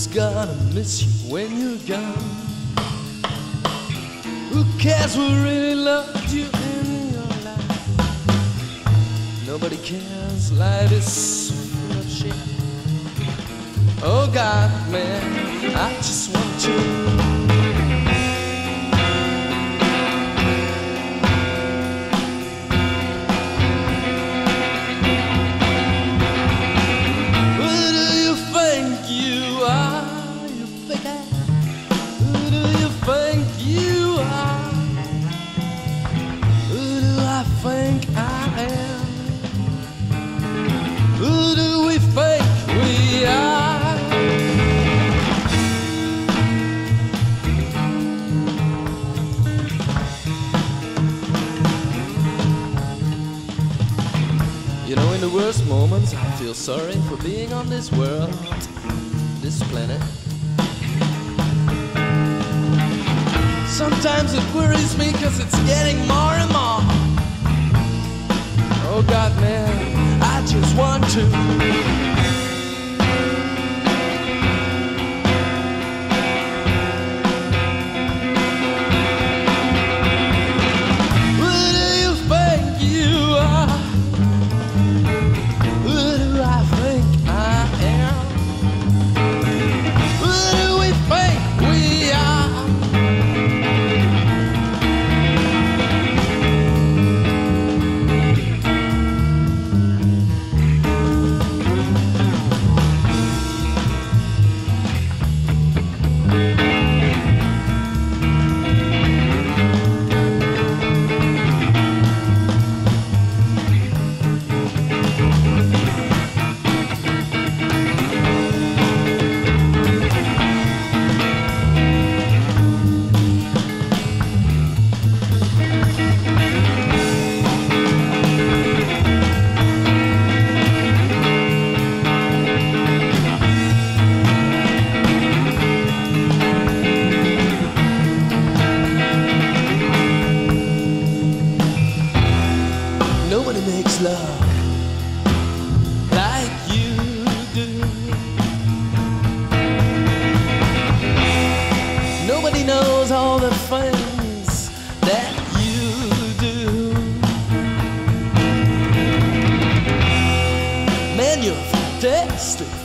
Nobody's gonna miss you when you're gone. Who cares who really loved you in your life? Nobody cares. Life is full of. Oh God, man, I just want You know, in the worst moments, I feel sorry for being on this world, this planet. Sometimes it worries me because it's getting more and more. Oh God, man, I just want to.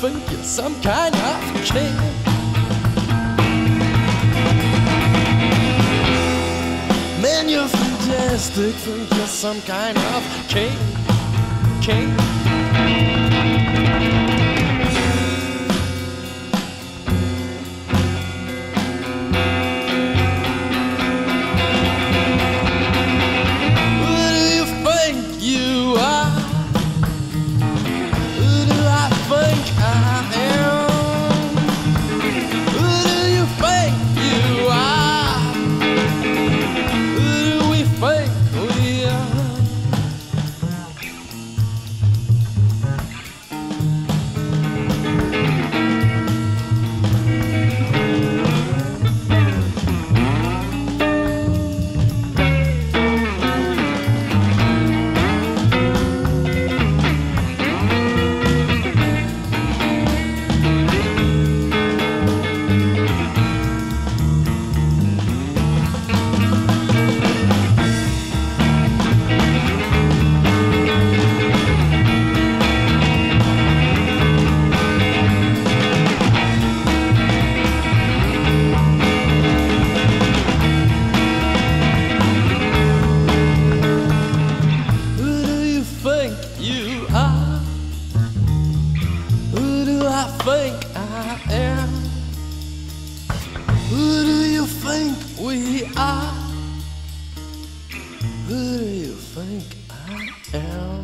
Think you're some kind of king. Man, you're fantastic. Think you're some kind of king. King. Who do you think we are? Who do you think I am?